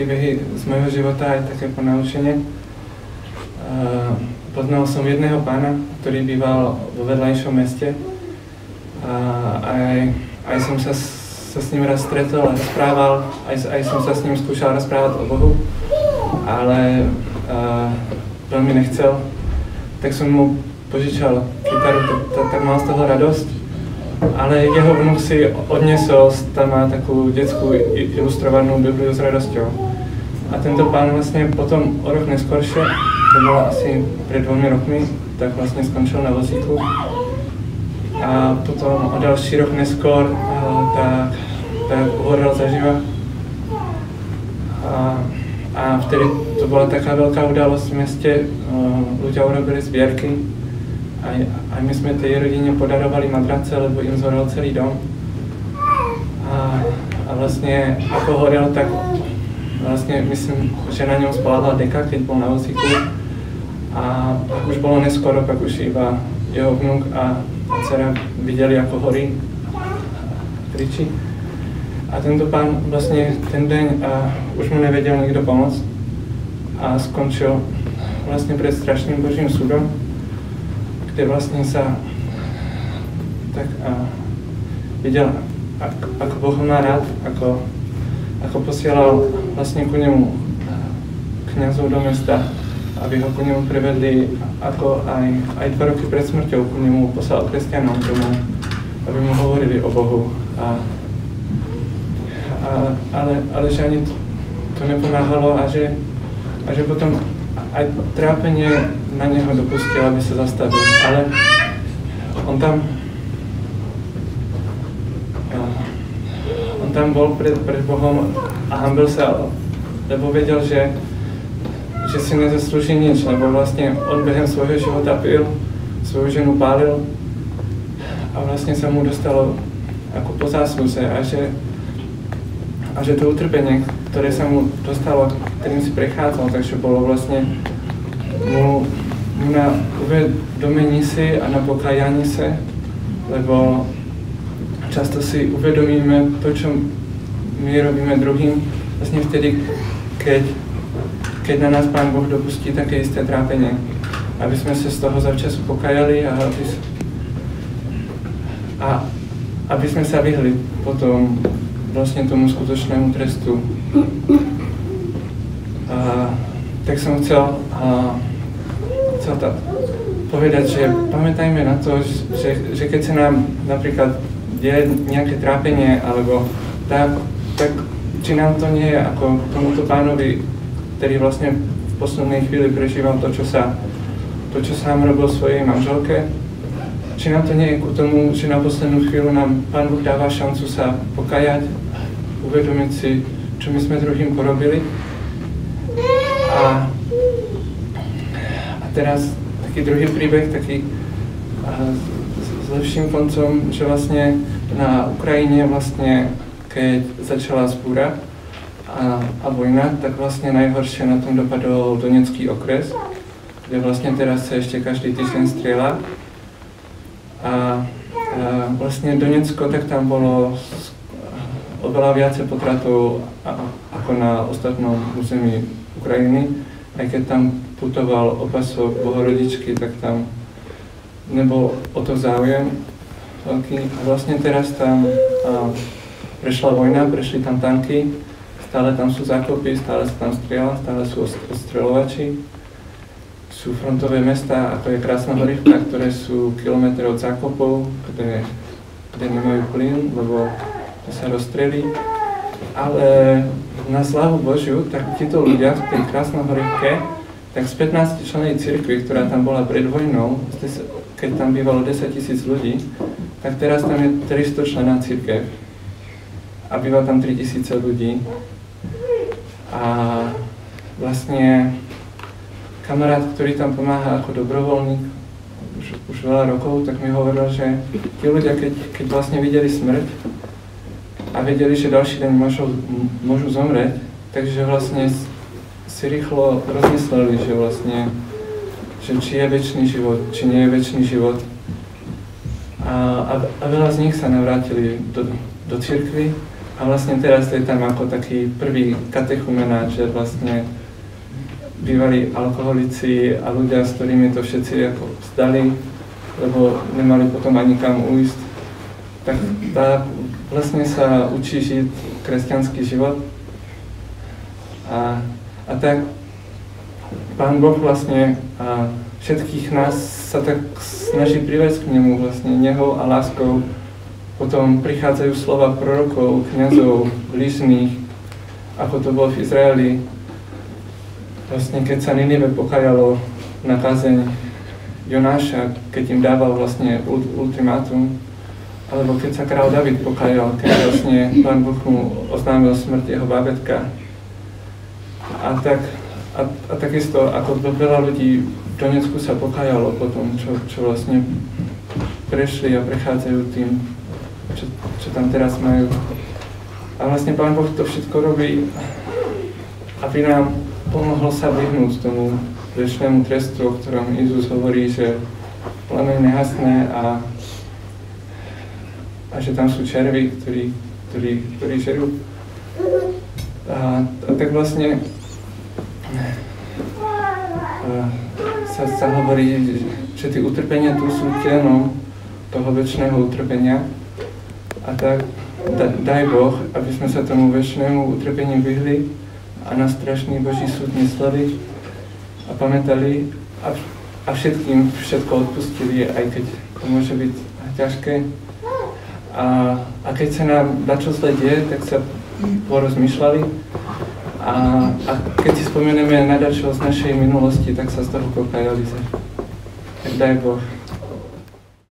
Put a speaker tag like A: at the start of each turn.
A: príbehy z môjho života aj také ponaučenie. Poznal som jedného pána, ktorý býval vo vedľajšom meste a aj, aj som sa, sa s ním raz stretol a rozprával, aj, aj som sa s ním skúšal rozprávať o Bohu, ale uh, veľmi nechcel. Tak som mu požičal kytaru, tak, tak mal z toho radosť. Ale jeho vnúk si odnesol, tam má takú detskú ilustrovanú Bibliu s radosťou. A tento pán vlastne potom o rok neskôršie, to bolo asi pred dvomi rokmi, tak vlastne skončil na vozíku a potom o další rok neskôr tak, tak uhorel zaživa. A, a vtedy to bola taká veľká udalosť v meste, ľudia urobili zbierky, aj, aj my sme tej rodine podarovali madrace, lebo im zhorel celý dom. A, a vlastne ako horel, tak vlastne myslím, že na ňom spala deka, keď bol na vozíku. A ak už bolo neskoro, pak už iba jeho vnúk a dcera videli, ako horí, kričí. A tento pán vlastne ten deň a už mu nevedel nikto pomôcť a skončil vlastne pred strašným Božím súdom, kde vlastne sa tak a, videl, ako Boh má rád, ako, ako posielal vlastne ku nemu kniazov do mesta, aby ho ku nemu prevedli, ako aj, aj dva roky pred smrťou ku nemu poslal kresťanom tomu, aby mu hovorili o Bohu. A, a, ale, ale že ani to, to nepomáhalo a že, a že potom aj trápenie na neho dopustil, aby sa zastavil. Ale on tam on tam bol pred, pred Bohom a hambil sa, lebo vedel, že že si nezaslúži nič, lebo vlastne on behem svojho života pil, svoju ženu pálil a vlastne sa mu dostalo ako po zásluze a že, a že to utrpenie, ktoré sa mu dostalo, ktorým si prechádzal, takže bolo vlastne mu, mu na uvedomení si a na pokajanie sa, lebo často si uvedomíme to, čo my robíme druhým, vlastne vtedy, keď keď na nás Pán Boh dopustí také isté trápenie, aby sme sa z toho zavčasu pokajali a aby, a aby sme sa vyhli potom vlastne tomu skutočnému trestu. A, tak som chcel, a, chcel tak povedať, že pamätajme na to, že, že keď sa nám napríklad deje nejaké trápenie alebo tak, tak či nám to nie je ako tomuto pánovi ktorý vlastne v poslednej chvíli prežíval to, čo sa, to, čo sám robil svojej manželke. Či nám to nie je ku tomu, že na poslednú chvíľu nám Pán Boh dáva šancu sa pokajať, uvedomiť si, čo my sme druhým porobili. A, a teraz taký druhý príbeh, taký lepším koncom, že vlastne na Ukrajine vlastne, keď začala zbúra, a, a vojna, tak vlastne najhoršie na tom dopadol Donecký okres, kde vlastne teraz sa ešte každý týždeň strieľa. A, a vlastne Donecko, tak tam bolo oveľa viacej potratov ako na ostatnom území Ukrajiny. Aj keď tam putoval opasok Bohorodičky, tak tam nebol o to záujem veľký. A vlastne teraz tam a, prešla vojna, prešli tam tanky, Stále tam sú zákopy, stále sa tam strieľa, stále sú ostreľovači. Sú frontové mesta, ako je Krásna Horivka, ktoré sú kilometr od zákopov, kde, kde nemajú plyn, lebo to sa rozstrelí. Ale na slavu Božiu, tak títo ľudia v tej Krásnej Horivke, tak z 15 členej cirkvi, ktorá tam bola pred vojnou, keď tam bývalo 10 tisíc ľudí, tak teraz tam je 300 člená církev a býva tam 3000 ľudí. A vlastne kamarát, ktorý tam pomáha ako dobrovoľník už, už veľa rokov, tak mi hovoril, že tí ľudia, keď, keď vlastne videli smrť a vedeli, že ďalší deň môžu, môžu zomrieť, takže vlastne si rýchlo rozmysleli, že vlastne, že či je väčší život, či nie je väčší život. A, a, a veľa z nich sa navrátili do, do cirkvy a a vlastne teraz je tam ako taký prvý katechumenát, že vlastne bývali alkoholici a ľudia, s ktorými to všetci ako vzdali, lebo nemali potom ani kam ujsť. Tak tá vlastne sa učí žiť kresťanský život. A, a tak Pán Boh vlastne a všetkých nás sa tak snaží priviesť k nemu vlastne neho a láskou potom prichádzajú slova prorokov, kniazov, blížnych, ako to bolo v Izraeli. Vlastne keď sa Ninive pokajalo na kazeň Jonáša, keď im dával vlastne ultimátum, alebo keď sa král David pokajal, keď vlastne pán Boh mu oznámil smrť jeho bábetka. A, tak, a, a takisto, ako veľa ľudí v Donecku sa pokajalo potom, čo, čo vlastne prešli a prechádzajú tým čo, čo tam teraz majú. A vlastne Pán Boh to všetko robí, aby nám pomohol sa vyhnúť tomu väčšnému trestu, o ktorom Izus hovorí, že plamen nehasné a, a že tam sú červy, ktorí, ktorí, ktorí žerú. A, a tak vlastne a, sa, sa hovorí, že tie utrpenia tu sú tienom toho väčšného utrpenia, a tak da, daj Boh, aby sme sa tomu väčšnému utrpeniu vyhli a na strašný Boží súd mysleli a pamätali a, a všetkým všetko odpustili, aj keď to môže byť ťažké. A, a keď sa nám čo zle deje, tak sa porozmýšľali a, a keď si spomenieme na dačo z našej minulosti, tak sa z toho pokajali. Tak daj Boh.